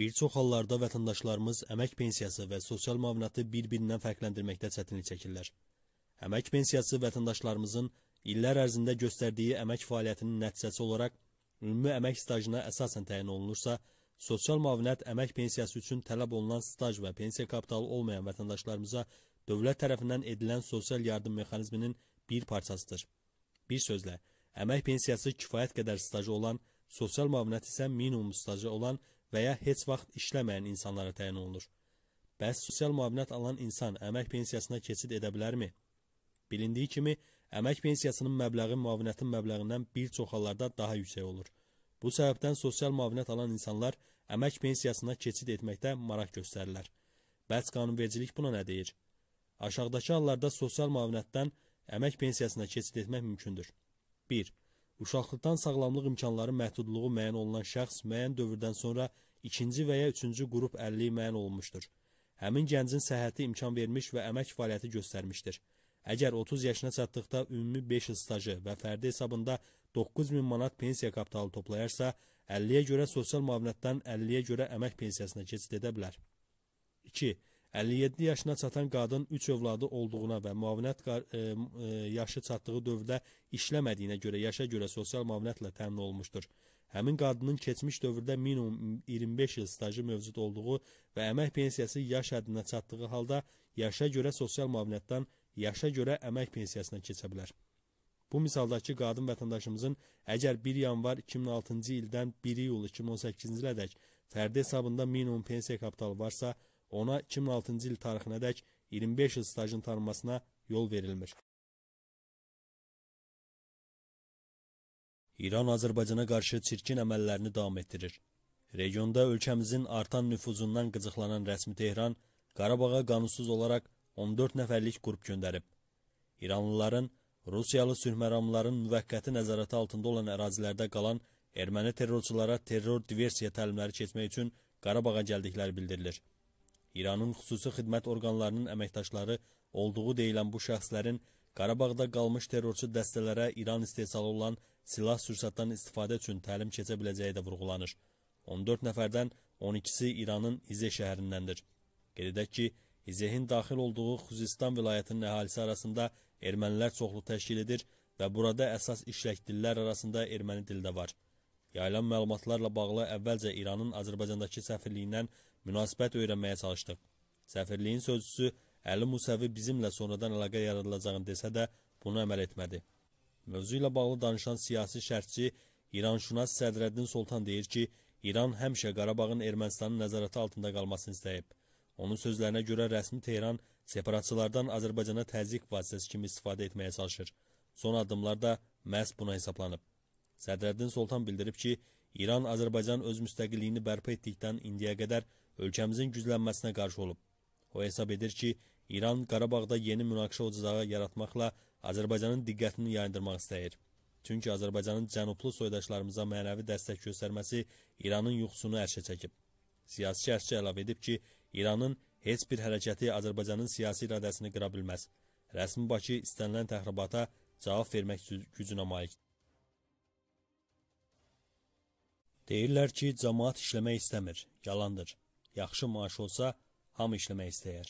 Bir çox hallarda vətəndaşlarımız əmək pensiyası və sosial müavinəti bir-birindən fərqləndirməkdə çətinlik çəkirlər. Əmək pensiyası vətəndaşlarımızın illər ərzində göstərdiyi əmək fəaliyyətinin nəticəsi olaraq ümumi əmək stajına əsasən təyin olunursa, sosial müavinət əmək pensiyası üçün tələb olunan staj və pensiya kapitalı olmayan vətəndaşlarımıza dövlət tərəfindən edilən sosial yardım mexanizminin bir parçasıdır. Bir sözlə, əmək pensiyası kifayət qədər stajı olan, sosial müavinət isə minimum stajı olan və ya heç vaxt işləməyən insanlara təyin olunur. Bəs sosial müavinət alan insan əmək pensiyasına keçid edə bilərmi? Bilindiyi kimi, əmək pensiyasının məbləği müavinətin məbləğindən bir çox hallarda daha yüksək olur. Bu səbəbdən sosial müavinət alan insanlar əmək pensiyasına keçid etməkdə maraq göstərirlər. Bəs qanunvericilik buna nə deyir? Aşağıdakı hallarda sosial müavinətdən əmək pensiyasına keçid etmək mümkündür. 1. Uşaqlıqdan sağlamlıq imkanları məhdudluğu müəyyən olunan şəxs müəyyən dövrdən sonra ikinci və ya üçüncü qrup əlilliyi müəyyən olunmuşdur. Həmin gəncin səhhəti imkan vermiş və əmək fəaliyyəti göstərmişdir. Əgər 30 yaşına çatdıqda ümumi 5 il stajı və fərdi hesabında 9000 manat pensiya kapitalı toplayarsa, 50-yə görə sosial müavinətdən 50-yə görə əmək pensiyasına keçid edə bilər. 2. 57 yaşına çatan qadın 3 övladı olduğuna və müavinət e, e, yaşı çatdığı dövrdə işləmədiyinə görə yaşa görə sosial müavinətlə təmin olunmuşdur. Həmin qadının keçmiş dövrdə minimum 25 il stajı mövcud olduğu və əmək pensiyası yaş həddinə çatdığı halda yaşa görə sosial müavinətdən yaşa görə əmək pensiyasına keçə bilər. Bu misaldakı qadın vətəndaşımızın əgər 1 yanvar 2006-cı ildən 1 iyul 2018-ci ilədək fərdi hesabında minimum pensiya kapitalı varsa, ona 2006-cı il tarixinə dək 25 il stajın tanınmasına yol verilmir. İran Azərbaycana qarşı çirkin əməllərini davam etdirir. Regionda ölkəmizin artan nüfuzundan qıcıqlanan rəsmi Tehran Qarabağa qanunsuz olaraq 14 nəfərlik qrup göndərib. İranlıların Rusiyalı sülhməramların müvəqqəti nəzarəti altında olan ərazilərdə qalan erməni terrorçulara terror diversiya təlimləri keçmək üçün Qarabağa gəldikləri bildirilir. İranın xüsusi xidmət orqanlarının əməkdaşları olduğu deyilən bu şəxslərin Qarabağda qalmış terrorçu dəstələrə İran istehsalı olan silah sursatdan istifadə üçün təlim keçə biləcəyi də vurğulanır. 14 nəfərdən 12-si İranın İzeh şəhərindəndir. Qeyd edək ki, İzehin daxil olduğu Xuzistan vilayətinin əhalisi arasında ermənilər çoxluq təşkil edir və burada əsas işlək dillər arasında erməni dildə var. Yayılan məlumatlarla bağlı əvvəlcə İranın Azərbaycandakı səfirliyindən münasibət öyrənməyə çalışdıq. Səfirliyin sözçüsü Əli Musəvi bizimlə sonradan əlaqə yaradılacağını desə də bunu əməl etmədi. Mövzu ilə bağlı danışan siyasi şərhçi İranşünas Sədrəddin Soltan deyir ki, İran həmişə Qarabağın Ermənistanın nəzarəti altında qalmasını istəyib. Onun sözlərinə görə rəsmi Tehran separatçılardan Azərbaycana təzyiq vasitəsi kimi istifadə etməyə çalışır. Son addımlar da məhz buna hesablanıb. Sədrəddin Soltan bildirib ki, İran Azərbaycan öz müstəqilliyini bərpa etdikdən indiyə qədər ölkəmizin güclənməsinə qarşı olub. O hesab edir ki, İran Qarabağda yeni münaqişə ocağı yaratmaqla Azərbaycanın diqqətini yayındırmaq istəyir. Çünki Azərbaycanın cənublu soydaşlarımıza mənəvi dəstək göstərməsi İranın yuxusunu ərşə çəkib. Siyasi şərhçi əlavə edib ki, İranın heç bir hərəkəti Azərbaycanın siyasi iradəsini qıra bilməz. Rəsmi Bakı istənilən təxribata cavab vermək gücünə malikdir. Deyirlər ki, cəmaat işləmək istəmir, yalandır. Yaxşı maaş olsa, hamı işləmək istəyər.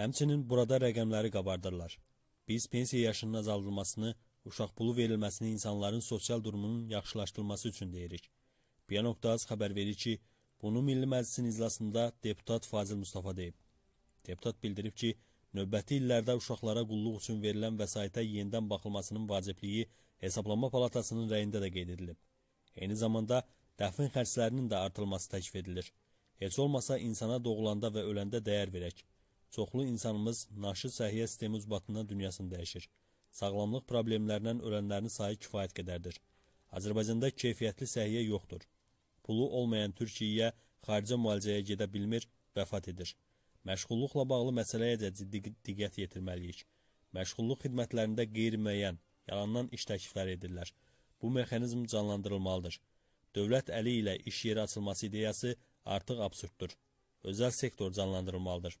Həmçinin burada rəqəmləri qabardırlar. Biz pensiya yaşının azaldılmasını, uşaq pulu verilməsini insanların sosial durumunun yaxşılaşdırılması üçün deyirik. Biyanokdaz xəbər verir ki, bunu Milli Məclisin iclasında deputat Fazil Mustafa deyib. Deputat bildirib ki, növbəti illərdə uşaqlara qulluq üçün verilən vəsaitə yenidən baxılmasının vacibliyi Hesablanma Palatasının rəyində də qeyd edilib. Eyni zamanda dəfn xərclərinin də artırılması təklif edilir. Heç olmasa insana doğulanda və öləndə dəyər verək. Çoxlu insanımız naşı səhiyyə sistemi ucbatından dünyasını dəyişir. Sağlamlıq problemlərindən ölənlərin sayı kifayət qədərdir. Azərbaycanda keyfiyyətli səhiyyə yoxdur. Pulu olmayan Türkiyəyə xaricə müalicəyə gedə bilmir, vəfat edir. Məşğulluqla bağlı məsələyə də ciddi diqqət yetirməliyik. Məşğulluq xidmətlərində qeyri-müəyyən, yalandan iş təklifləri edirlər. Bu mexanizm canlandırılmalıdır dövlət əli ilə iş yeri açılması ideyası artıq absurddur. Özəl sektor canlandırılmalıdır.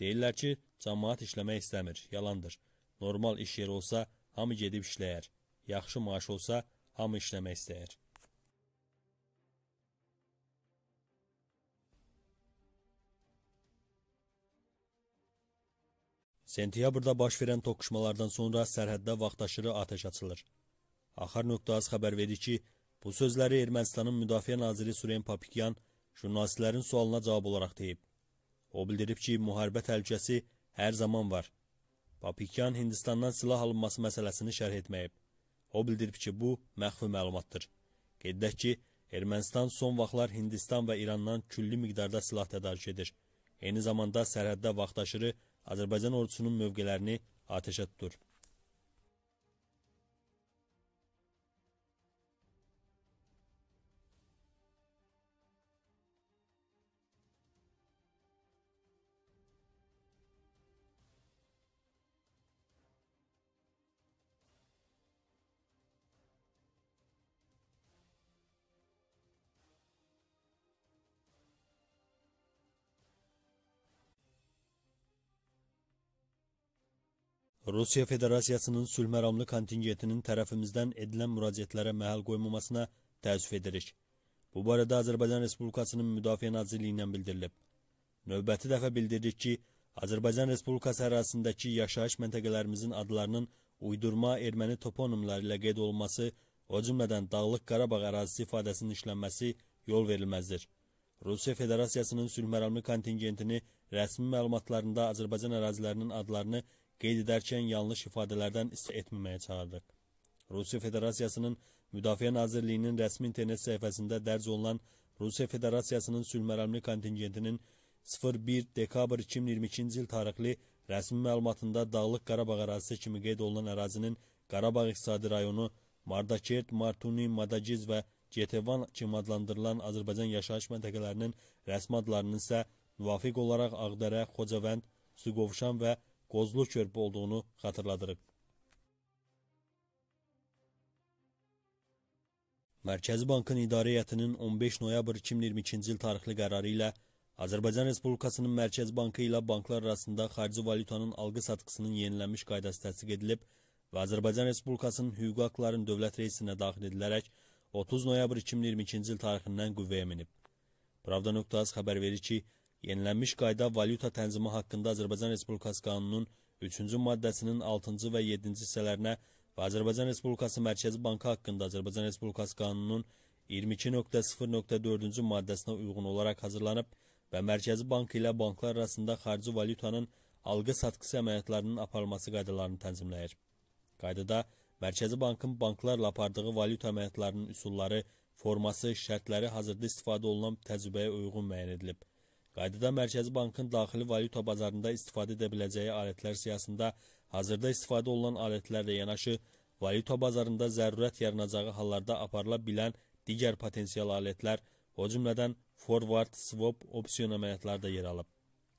Deyirlər ki, cəmaat işləmək istəmir, yalandır. Normal iş yeri olsa, hamı gedib işləyər. Yaxşı maaş olsa, hamı işləmək istəyər. Sentyabrda baş verən toqquşmalardan sonra sərhəddə vaxtaşırı atəş açılır. Axar nöqtəz xəbər verir ki, bu sözləri Ermənistanın Müdafiə naziri Suren Papikyan jurnalistlərin sualına cavab olaraq deyib. O bildirib ki, müharibə təhlükəsi hər zaman var. Papikyan Hindistandan silah alınması məsələsini şərh etməyib. O bildirib ki, bu məxfi məlumatdır. Qeyd edək ki, Ermənistan son vaxtlar Hindistan və İrandan külli miqdarda silah tədarik edir. Eyni zamanda sərhəddə vaxtaşırı Azərbaycan ordusunun mövqelərini atəşə tutur. Rusiya Federasiyasının sülhməramlı kontingentinin tərəfimizdən edilən müraciətlərə məhəl qoymamasına təəssüf edirik. Bu barədə Azərbaycan Respublikasının Müdafiə Nazirliyindən bildirilib. Növbəti dəfə bildiririk ki, Azərbaycan Respublikası ərazisindəki yaşayış məntəqələrimizin adlarının uydurma erməni toponimləri ilə qeyd olunması, o cümlədən Dağlıq Qarabağ ərazisi ifadəsinin işlənməsi yol verilməzdir. Rusiya Federasiyasının sülhməramlı kontingentini rəsmi məlumatlarında Azərbaycan ərazilərinin adlarını qeyd edərkən yanlış ifadələrdən istifadə etməməyə çağırırıq. Rusiya Federasiyasının Müdafiə Nazirliyinin rəsmi internet səhifəsində dərc olunan Rusiya Federasiyasının sülhməramlı kontingentinin 01 dekabr 2022-ci il tarixli rəsmi məlumatında Dağlıq Qarabağ ərazisi kimi qeyd olunan ərazinin Qarabağ İqtisadi rayonu, Mardakert, Martuni, Madagiz və Cetevan kimi adlandırılan Azərbaycan yaşayış məntəqələrinin rəsmi adlarının isə müvafiq olaraq Ağdərə, Xocavənd, Suqovşan və Qozlu körpü olduğunu xatırladırıq. Mərkəzi Bankın İdarə Heyətinin 15 noyabr 2022-ci il tarixli qərarı ilə Azərbaycan Respublikasının Mərkəzi Bankı ilə banklar arasında xarici valyutanın alqı-satqısının yenilənmiş qaydası təsdiq edilib və Azərbaycan Respublikasının hüquqi haqların dövlət reisinə daxil edilərək 30 noyabr 2022-ci il tarixindən qüvvəyə minib. Pravda.az xəbər verir ki, Yenilənmiş qayda valyuta tənzimi haqqında Azərbaycan Respublikası qanununun 3-cü maddəsinin 6-cı və 7-ci hissələrinə və Azərbaycan Respublikası Mərkəzi Bankı haqqında Azərbaycan Respublikası qanununun 22.0.4-cü maddəsinə uyğun olaraq hazırlanıb və Mərkəzi Bank ilə banklar arasında xarici valyutanın alqı-satqısı əməliyyatlarının aparılması qaydalarını tənzimləyir. Qaydada Mərkəzi Bankın banklarla apardığı valyuta əməliyyatlarının üsulları, forması, şərtləri hazırda istifadə olunan təcrübəyə uyğun müəyyən edilib. Qaydada Mərkəzi Bankın daxili valyuta bazarında istifadə edə biləcəyi alətlər siyasında hazırda istifadə olunan alətlərlə yanaşı, valyuta bazarında zərurət yaranacağı hallarda aparıla bilən digər potensial alətlər, o cümlədən forward, swap, opsiyon əməliyyatları da yer alıb.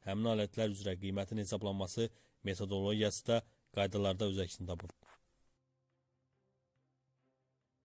Həmin alətlər üzrə qiymətin hesablanması metodologiyası da qaydalarda öz əksini tapıb.